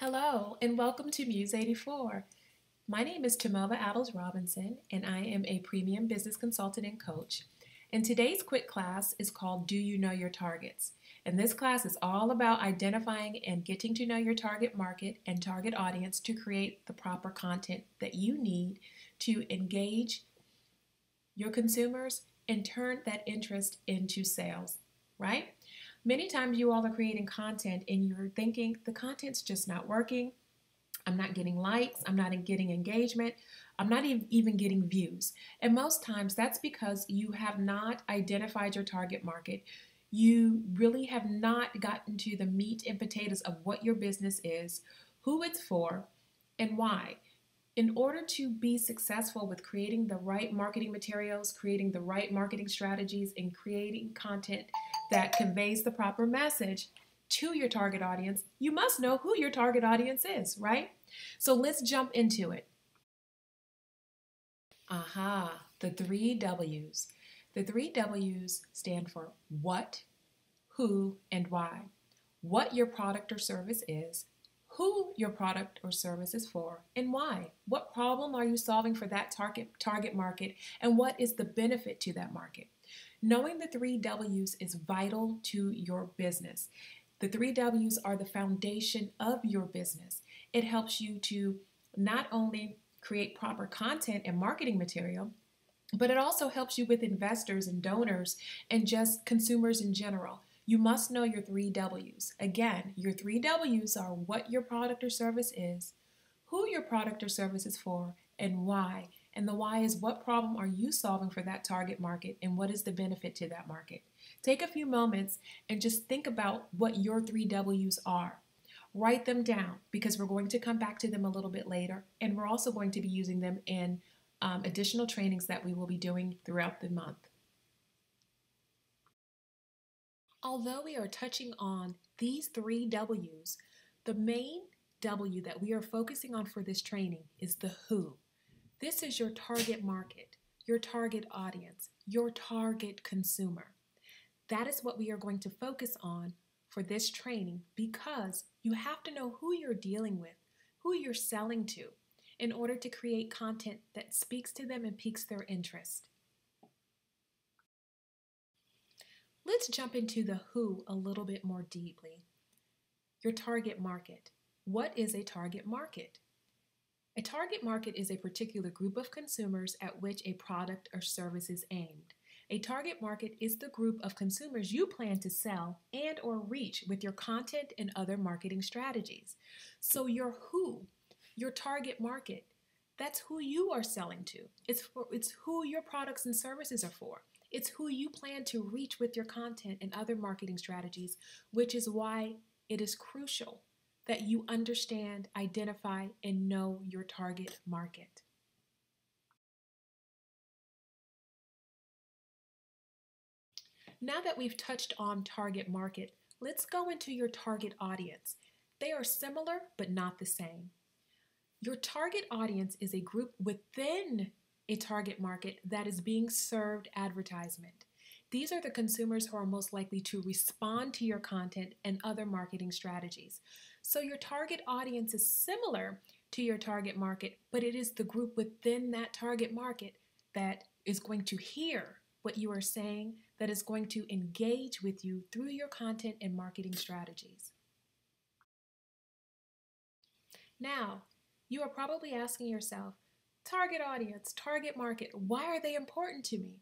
Hello, and welcome to Muse 84. My name is Tomova Adles Robinson, and I am a premium business consultant and coach. And today's quick class is called Do You Know Your Targets? And this class is all about identifying and getting to know your target market and target audience to create the proper content that you need to engage your consumers and turn that interest into sales, right? Many times you all are creating content and you're thinking the content's just not working. I'm not getting likes, I'm not getting engagement, I'm not even getting views. And most times that's because you have not identified your target market. You really have not gotten to the meat and potatoes of what your business is, who it's for, and why in order to be successful with creating the right marketing materials, creating the right marketing strategies, and creating content that conveys the proper message to your target audience, you must know who your target audience is, right? So let's jump into it. Aha, the three W's. The three W's stand for what, who, and why. What your product or service is, who your product or service is for and why. What problem are you solving for that target target market and what is the benefit to that market? Knowing the 3 W's is vital to your business. The 3 W's are the foundation of your business. It helps you to not only create proper content and marketing material, but it also helps you with investors and donors and just consumers in general. You must know your three W's. Again, your three W's are what your product or service is, who your product or service is for, and why. And the why is what problem are you solving for that target market and what is the benefit to that market. Take a few moments and just think about what your three W's are. Write them down because we're going to come back to them a little bit later, and we're also going to be using them in um, additional trainings that we will be doing throughout the month. Although we are touching on these three W's, the main W that we are focusing on for this training is the who. This is your target market, your target audience, your target consumer. That is what we are going to focus on for this training because you have to know who you're dealing with, who you're selling to, in order to create content that speaks to them and piques their interest. Let's jump into the who a little bit more deeply. Your target market. What is a target market? A target market is a particular group of consumers at which a product or service is aimed. A target market is the group of consumers you plan to sell and or reach with your content and other marketing strategies. So your who, your target market, that's who you are selling to. It's for it's who your products and services are for. It's who you plan to reach with your content and other marketing strategies, which is why it is crucial that you understand, identify, and know your target market. Now that we've touched on target market, let's go into your target audience. They are similar but not the same. Your target audience is a group within a target market that is being served advertisement. These are the consumers who are most likely to respond to your content and other marketing strategies. So your target audience is similar to your target market, but it is the group within that target market that is going to hear what you are saying, that is going to engage with you through your content and marketing strategies. Now, you are probably asking yourself, target audience, target market. Why are they important to me?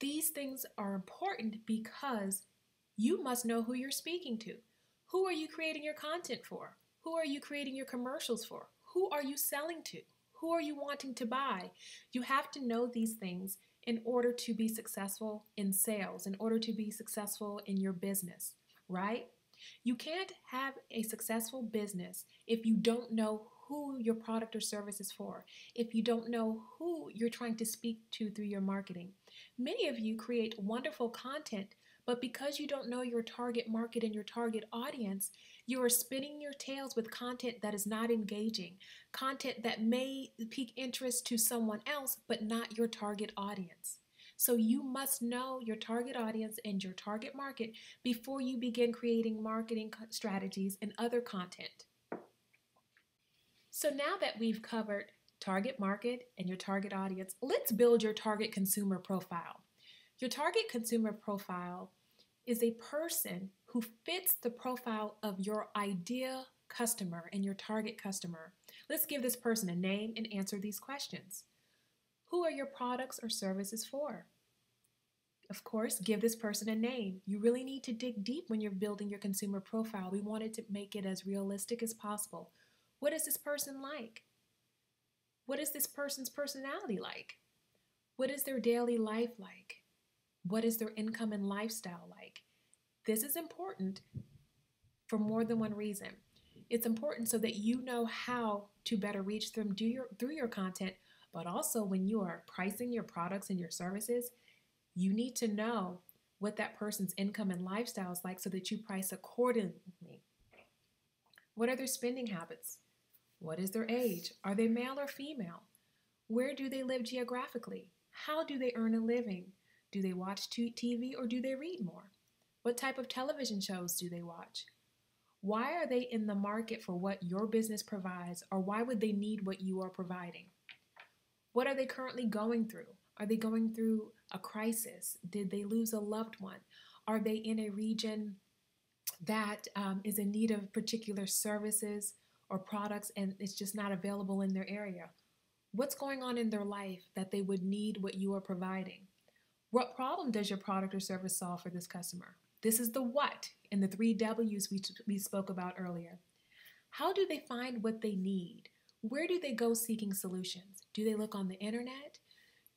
These things are important because you must know who you're speaking to. Who are you creating your content for? Who are you creating your commercials for? Who are you selling to? Who are you wanting to buy? You have to know these things in order to be successful in sales, in order to be successful in your business, right? You can't have a successful business if you don't know who your product or service is for, if you don't know who you're trying to speak to through your marketing. Many of you create wonderful content, but because you don't know your target market and your target audience, you are spinning your tails with content that is not engaging, content that may pique interest to someone else, but not your target audience. So you must know your target audience and your target market before you begin creating marketing strategies and other content. So now that we've covered target market and your target audience, let's build your target consumer profile. Your target consumer profile is a person who fits the profile of your ideal customer and your target customer. Let's give this person a name and answer these questions. Who are your products or services for? Of course, give this person a name. You really need to dig deep when you're building your consumer profile. We wanted to make it as realistic as possible. What is this person like? What is this person's personality like? What is their daily life like? What is their income and lifestyle like? This is important for more than one reason. It's important so that you know how to better reach them your, through your content, but also when you are pricing your products and your services, you need to know what that person's income and lifestyle is like so that you price accordingly. What are their spending habits? What is their age? Are they male or female? Where do they live geographically? How do they earn a living? Do they watch TV or do they read more? What type of television shows do they watch? Why are they in the market for what your business provides, or why would they need what you are providing? What are they currently going through? Are they going through a crisis? Did they lose a loved one? Are they in a region that um, is in need of particular services or products and it's just not available in their area? What's going on in their life that they would need what you are providing? What problem does your product or service solve for this customer? This is the what in the three W's we, we spoke about earlier. How do they find what they need? Where do they go seeking solutions? Do they look on the internet?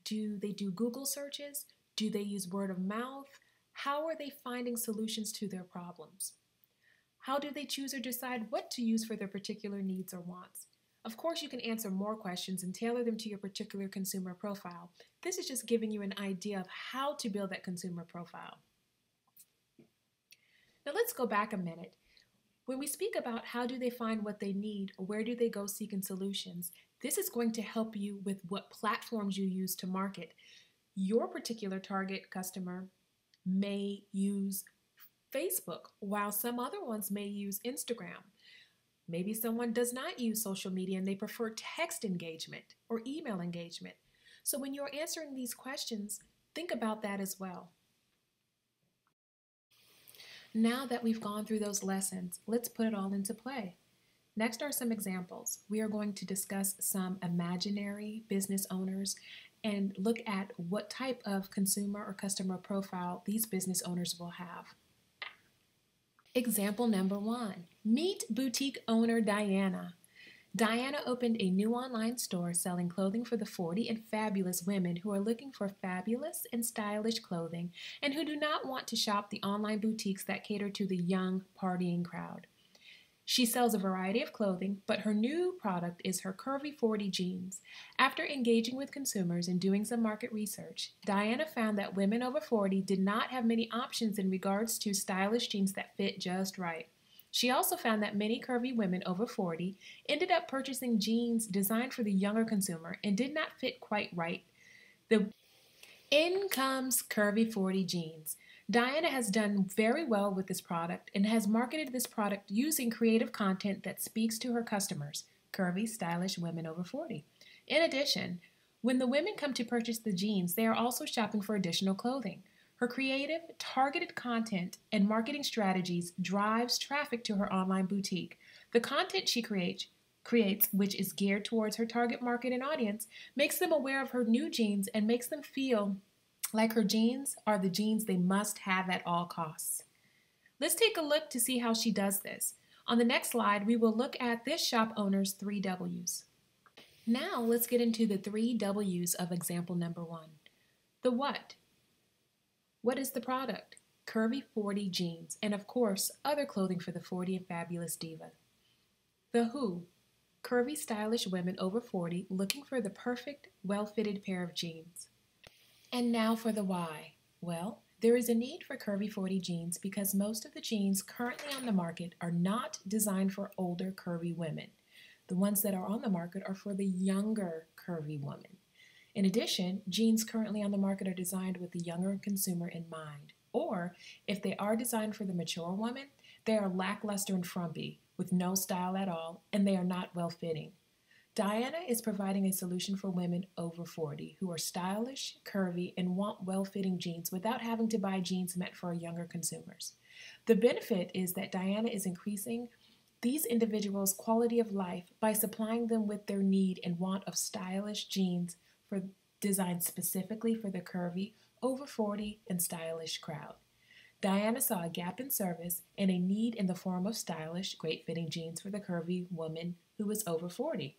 Do they do Google searches? Do they use word of mouth? How are they finding solutions to their problems? How do they choose or decide what to use for their particular needs or wants? Of course, you can answer more questions and tailor them to your particular consumer profile. This is just giving you an idea of how to build that consumer profile. Now let's go back a minute. When we speak about how do they find what they need or where do they go seeking solutions, this is going to help you with what platforms you use to market. Your particular target customer may use Facebook, while some other ones may use Instagram. Maybe someone does not use social media and they prefer text engagement or email engagement. So when you're answering these questions, think about that as well. Now that we've gone through those lessons, let's put it all into play. Next are some examples. We are going to discuss some imaginary business owners and look at what type of consumer or customer profile these business owners will have. Example number one Meet boutique owner Diana. Diana opened a new online store selling clothing for the 40 and fabulous women who are looking for fabulous and stylish clothing and who do not want to shop the online boutiques that cater to the young partying crowd. She sells a variety of clothing, but her new product is her Curvy 40 jeans. After engaging with consumers and doing some market research, Diana found that women over 40 did not have many options in regards to stylish jeans that fit just right. She also found that many curvy women over 40 ended up purchasing jeans designed for the younger consumer and did not fit quite right. The in comes Curvy 40 jeans. Diana has done very well with this product and has marketed this product using creative content that speaks to her customers, curvy, stylish women over 40. In addition, when the women come to purchase the jeans, they are also shopping for additional clothing. Her creative, targeted content and marketing strategies drives traffic to her online boutique. The content she creates creates, which is geared towards her target market and audience, makes them aware of her new jeans and makes them feel like her jeans are the jeans they must have at all costs. Let's take a look to see how she does this. On the next slide, we will look at this shop owner's three W's. Now let's get into the three W's of example number one. The what? What is the product? Curvy 40 jeans, and of course, other clothing for the 40 and fabulous diva. The who? Curvy, stylish women over 40 looking for the perfect, well fitted pair of jeans. And now for the why. Well, there is a need for curvy 40 jeans because most of the jeans currently on the market are not designed for older curvy women. The ones that are on the market are for the younger curvy woman. In addition, jeans currently on the market are designed with the younger consumer in mind. Or, if they are designed for the mature woman, they are lackluster and frumpy, with no style at all, and they are not well fitting. Diana is providing a solution for women over 40 who are stylish, curvy, and want well fitting jeans without having to buy jeans meant for younger consumers. The benefit is that Diana is increasing these individuals' quality of life by supplying them with their need and want of stylish jeans for designed specifically for the curvy, over 40, and stylish crowd. Diana saw a gap in service and a need in the form of stylish, great fitting jeans for the curvy woman who was over 40.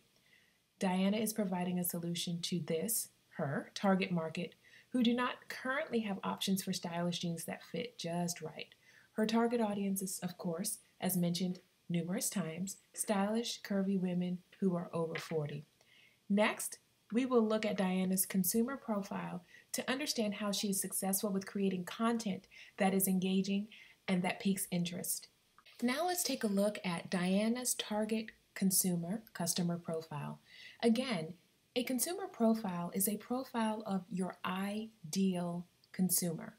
Diana is providing a solution to this, her, target market, who do not currently have options for stylish jeans that fit just right. Her target audience is, of course, as mentioned numerous times, stylish, curvy women who are over 40. Next, we will look at Diana's consumer profile to understand how she is successful with creating content that is engaging and that piques interest. Now let's take a look at Diana's target consumer customer profile. Again, a consumer profile is a profile of your ideal consumer.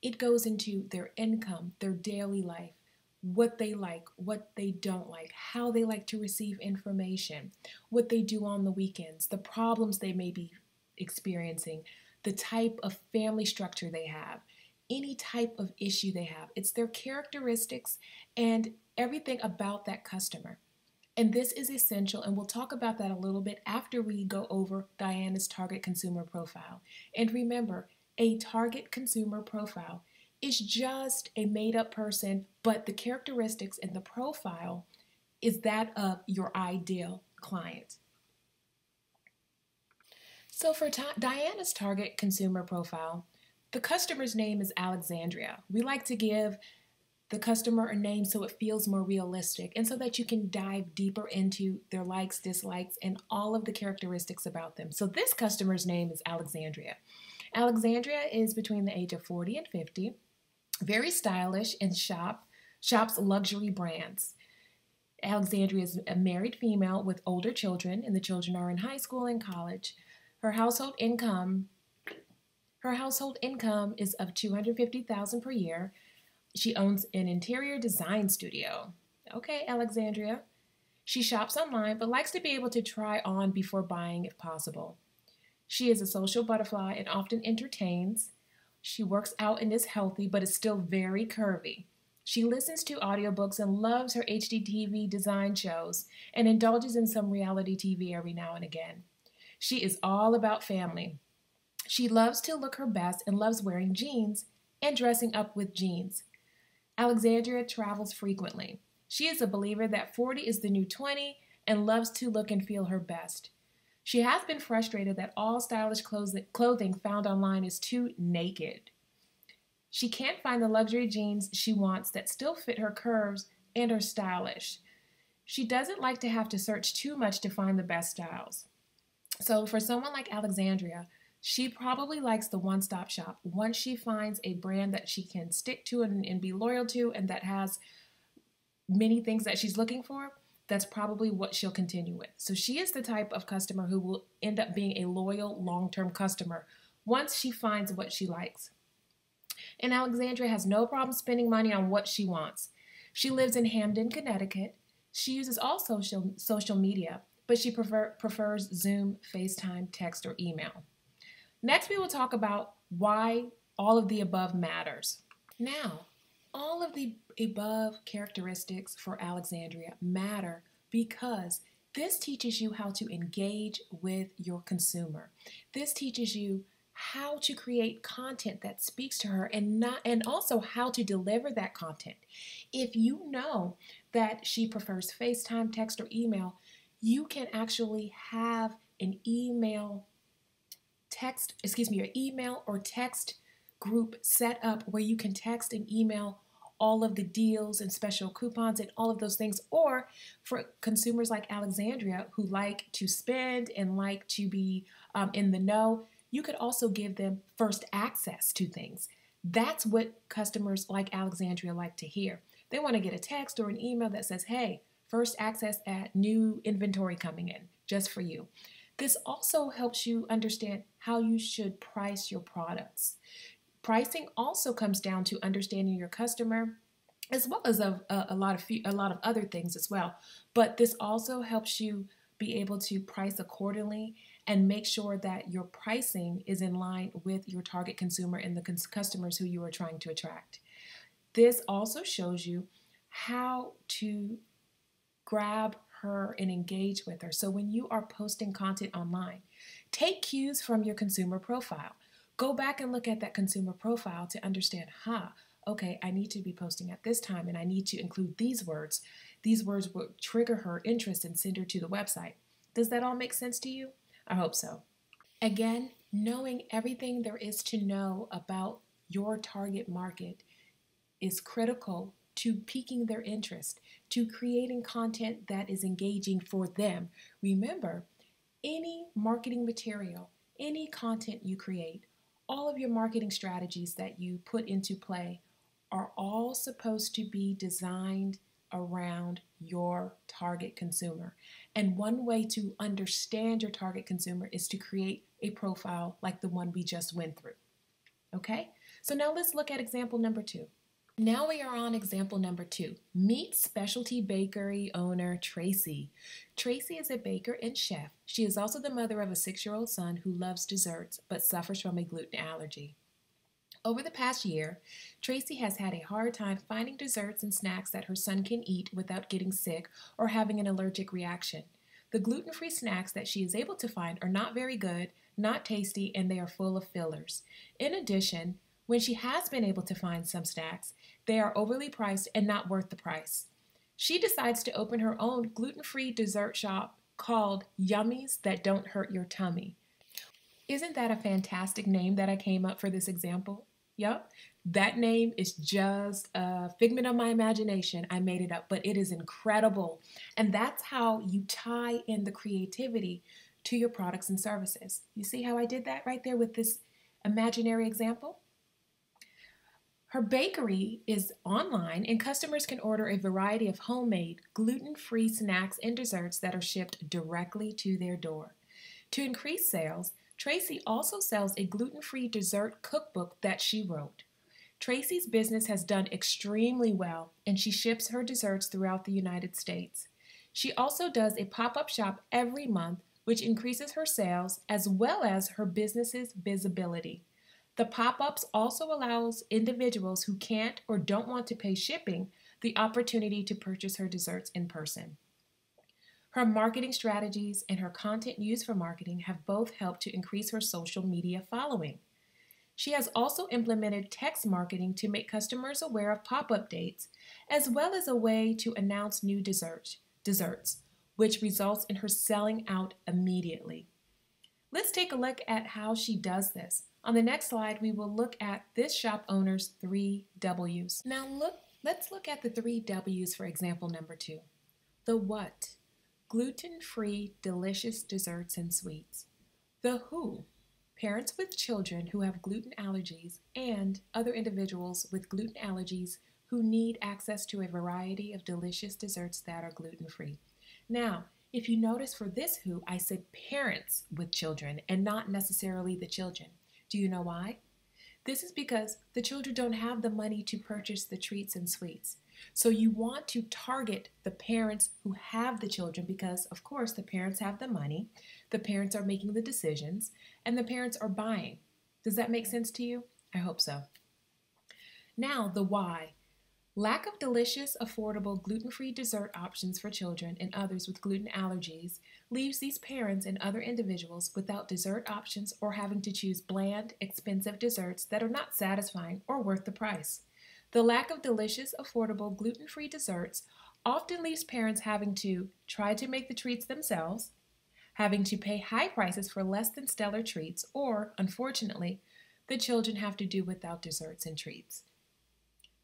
It goes into their income, their daily life, what they like, what they don't like, how they like to receive information, what they do on the weekends, the problems they may be experiencing, the type of family structure they have, any type of issue they have. It's their characteristics and everything about that customer. And this is essential, and we'll talk about that a little bit after we go over Diana's target consumer profile. And remember, a target consumer profile is just a made up person, but the characteristics and the profile is that of your ideal client. So, for ta- Diana's target consumer profile, the customer's name is Alexandria. We like to give the customer a name so it feels more realistic and so that you can dive deeper into their likes, dislikes, and all of the characteristics about them. So this customer's name is Alexandria. Alexandria is between the age of 40 and 50, very stylish and shop shops luxury brands. Alexandria is a married female with older children, and the children are in high school and college. Her household income her household income is of 250,000 per year she owns an interior design studio. Okay, Alexandria. She shops online but likes to be able to try on before buying if possible. She is a social butterfly and often entertains. She works out and is healthy but is still very curvy. She listens to audiobooks and loves her HGTV design shows and indulges in some reality TV every now and again. She is all about family. She loves to look her best and loves wearing jeans and dressing up with jeans. Alexandria travels frequently. She is a believer that 40 is the new 20 and loves to look and feel her best. She has been frustrated that all stylish clothing found online is too naked. She can't find the luxury jeans she wants that still fit her curves and are stylish. She doesn't like to have to search too much to find the best styles. So, for someone like Alexandria, she probably likes the one stop shop. Once she finds a brand that she can stick to and, and, be loyal to and that has many things that she's looking for, that's probably what she'll continue with. So she is the type of customer who will end up being a loyal long term customer once she finds what she likes. And Alexandria has no problem spending money on what she wants. She lives in Hamden, Connecticut. She uses all social, social media, but she prefer, prefers Zoom, FaceTime, text, or email. Next, we will talk about why all of the above matters. Now, all of the above characteristics for Alexandria matter because this teaches you how to engage with your consumer. This teaches you how to create content that speaks to her and not and also how to deliver that content. If you know that she prefers FaceTime, text or email, you can actually have an email text, excuse me, your email or text group set up where you can text and email all of the deals and special coupons and all of those things. Or for consumers like Alexandria who like to spend and like to be um, in the know, you could also give them first access to things. That's what customers like Alexandria like to hear. They want to get a text or an email that says, hey, first access at new inventory coming in just for you. This also helps you understand how you should price your products. Pricing also comes down to understanding your customer as well as a, a, uh, a lot of a lot of other things as well. But this also helps you be able to price accordingly and make sure that your pricing is in line with your target consumer and the customers who you are trying to attract. This also shows you how to grab her and engage with her. So when you are posting content online, take cues from your consumer profile. Go back and look at that consumer profile to understand, huh, okay, I need to be posting at this time and I need to include these words. These words will trigger her interest and send her to the website. Does that all make sense to you? I hope so. Again, knowing everything there is to know about your target market is critical to piquing their interest, to creating content that is engaging for them. Remember, any marketing material, any content you create, all of your marketing strategies that you put into play are all supposed to be designed around your target consumer. And one way to understand your target consumer is to create a profile like the one we just went through. Okay? So now let's look at example number two. Now we are on example number two. Meet specialty bakery owner Tracy. Tracy is a baker and chef. She is also the mother of a six year old son who loves desserts but suffers from a gluten allergy. Over the past year, Tracy has had a hard time finding desserts and snacks that her son can eat without getting sick or having an allergic reaction. The gluten free snacks that she is able to find are not very good, not tasty, and they are full of fillers. In addition, when she has been able to find some snacks, they are overly priced and not worth the price. She decides to open her own gluten free dessert shop called Yummies That Don't Hurt Your Tummy. Isn't that a fantastic name that I came up for this example? Yep, that name is just a figment of my imagination. I made it up, but it is incredible. And that's how you tie in the creativity to your products and services. You see how I did that right there with this imaginary example? Her bakery is online, and customers can order a variety of homemade, gluten free snacks and desserts that are shipped directly to their door. To increase sales, Tracy also sells a gluten free dessert cookbook that she wrote. Tracy's business has done extremely well, and she ships her desserts throughout the United States. She also does a pop up shop every month, which increases her sales as well as her business's visibility. The pop-ups also allows individuals who can't or don't want to pay shipping the opportunity to purchase her desserts in person. Her marketing strategies and her content used for marketing have both helped to increase her social media following. She has also implemented text marketing to make customers aware of pop-up dates, as well as a way to announce new desserts, desserts, which results in her selling out immediately. Let's take a look at how she does this. On the next slide, we will look at this shop owner's three W's. Now look, let's look at the three W's for example number two. The what? Gluten-free, delicious desserts and sweets. The who? Parents with children who have gluten allergies and other individuals with gluten allergies who need access to a variety of delicious desserts that are gluten-free. Now, if you notice for this who, I said parents with children and not necessarily the children. Do you know why? This is because the children don't have the money to purchase the treats and sweets. So you want to target the parents who have the children because, of course, the parents have the money, the parents are making the decisions, and the parents are buying. Does that make sense to you? I hope so. Now, the why. Lack of delicious, affordable, gluten free dessert options for children and others with gluten allergies leaves these parents and other individuals without dessert options or having to choose bland, expensive desserts that are not satisfying or worth the price. The lack of delicious, affordable, gluten free desserts often leaves parents having to try to make the treats themselves, having to pay high prices for less than stellar treats, or, unfortunately, the children have to do without desserts and treats.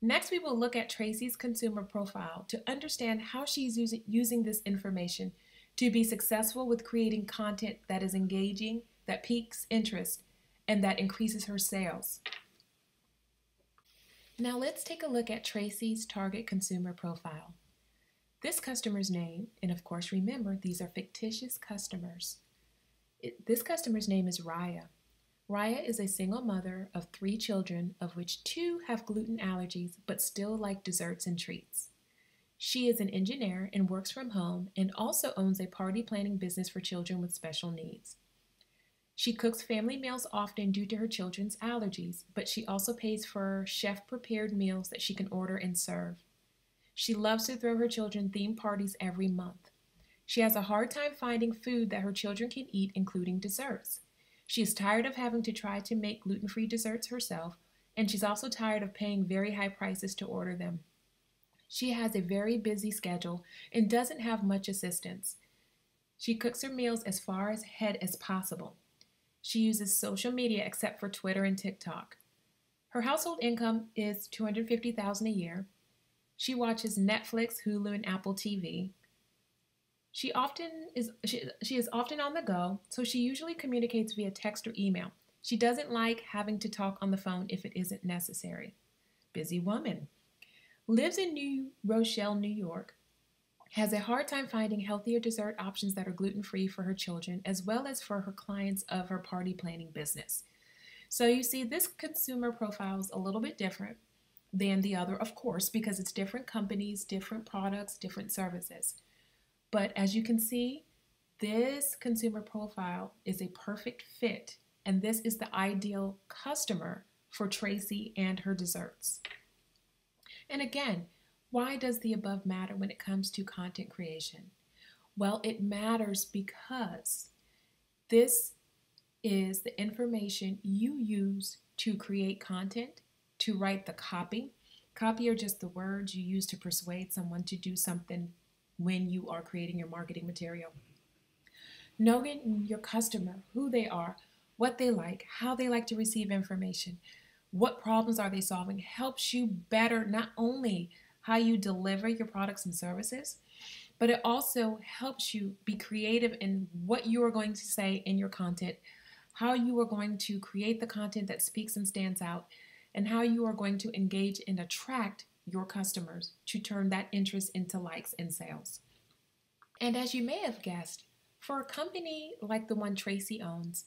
Next, we will look at Tracy's consumer profile to understand how she's using, this information to be successful with creating content that is engaging, that piques interest, and that increases her sales. Now let's take a look at Tracy's target consumer profile. This customer's name, and of course remember, these are fictitious customers. It, this customer's name is Raya. Raya is a single mother of three children, of which two have gluten allergies but still like desserts and treats. She is an engineer and works from home and also owns a party planning business for children with special needs. She cooks family meals often due to her children's allergies, but she also pays for chef prepared meals that she can order and serve. She loves to throw her children themed parties every month. She has a hard time finding food that her children can eat, including desserts. She is tired of having to try to make gluten free desserts herself, and she's also tired of paying very high prices to order them. She has a very busy schedule and doesn't have much assistance. She cooks her meals as far as ahead as possible. She uses social media except for Twitter and TikTok. Her household income is 250,000 a year. She watches Netflix, Hulu, and Apple TV. She often is she, she is often on the go, so she usually communicates via text or email. She doesn't like having to talk on the phone if it isn't necessary. Busy woman lives in New Rochelle, New York, has a hard time finding healthier dessert options that are gluten free for her children, as well as for her clients of her party planning business. So you see, this consumer profile is a little bit different than the other, of course, because it's different companies, different products, different services. But as you can see, this consumer profile is a perfect fit, and this is the ideal customer for Tracy and her desserts. And again, why does the above matter when it comes to content creation? Well, it matters because this is the information you use to create content, to write the copy. Copy are just the words you use to persuade someone to do something when you are creating your marketing material. Knowing your customer, who they are, what they like, how they like to receive information, what problems are they solving helps you better not only how you deliver your products and services, but it also helps you be creative in what you are going to say in your content, how you are going to create the content that speaks and stands out, and how you are going to engage and attract your customers to turn that interest into likes and sales. And as you may have guessed, for a company like the one Tracy owns,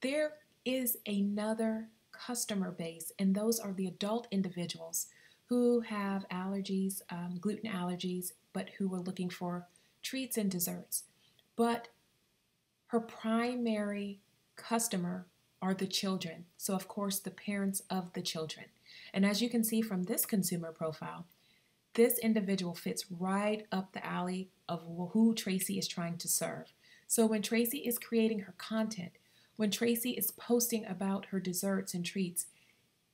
there is another customer base, and those are the adult individuals who have allergies, um, gluten allergies, but who are looking for treats and desserts. But her primary customer are the children. So, of course, the parents of the children. And as you can see from this consumer profile, this individual fits right up the alley of who Tracy is trying to serve. So, when Tracy is creating her content, when Tracy is posting about her desserts and treats,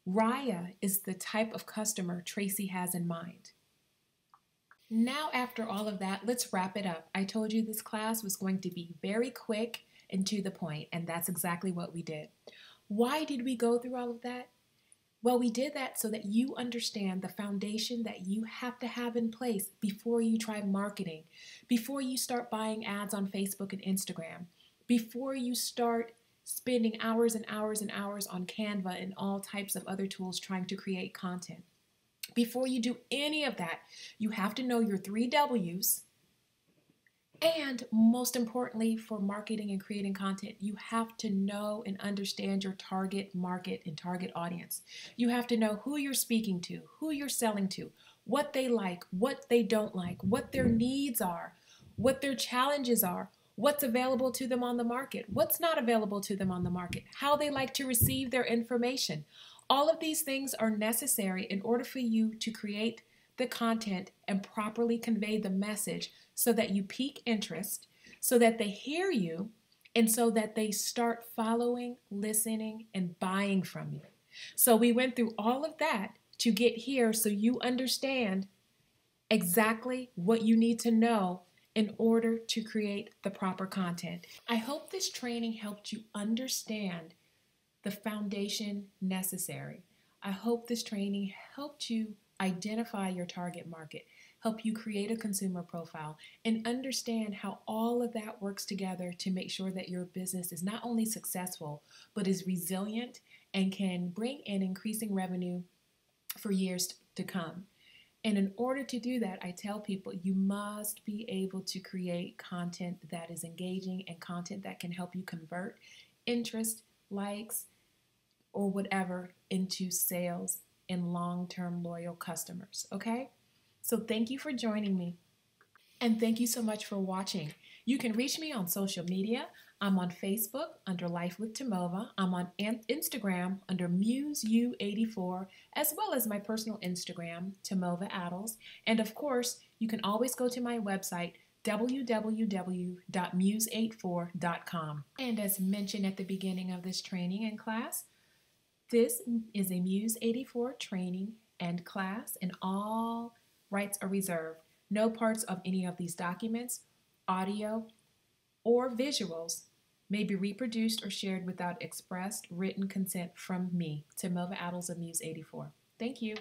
Raya is the type of customer Tracy has in mind. Now, after all of that, let's wrap it up. I told you this class was going to be very quick and to the point, and that's exactly what we did. Why did we go through all of that? Well, we did that so that you understand the foundation that you have to have in place before you try marketing, before you start buying ads on Facebook and Instagram, before you start spending hours and hours and hours on Canva and all types of other tools trying to create content. Before you do any of that, you have to know your three W's. And most importantly, for marketing and creating content, you have to know and understand your target market and target audience. You have to know who you're speaking to, who you're selling to, what they like, what they don't like, what their needs are, what their challenges are, what's available to them on the market, what's not available to them on the market, how they like to receive their information. All of these things are necessary in order for you to create the content and properly convey the message so that you pique interest, so that they hear you, and so that they start following, listening, and buying from you. So we went through all of that to get here so you understand exactly what you need to know in order to create the proper content. I hope this training helped you understand the foundation necessary. I hope this training helped you identify your target market, help you create a consumer profile, and understand how all of that works together to make sure that your business is not only successful, but is resilient and can bring in increasing revenue for years to come. And in order to do that, I tell people you must be able to create content that is engaging and content that can help you convert interest, likes, or whatever into sales and long term loyal customers. Okay? So thank you for joining me. And thank you so much for watching. You can reach me on social media. I'm on Facebook under Life with Tomova. I'm on Instagram under MuseU84, as well as my personal Instagram, Tomova Addles. And of course, you can always go to my website, www.muse84.com. And as mentioned at the beginning of this training and class, this is a Muse 84 training and class, and all rights are reserved. No parts of any of these documents, audio, or visuals may be reproduced or shared without expressed written consent from me, Tomova Addles of Muse 84. Thank you.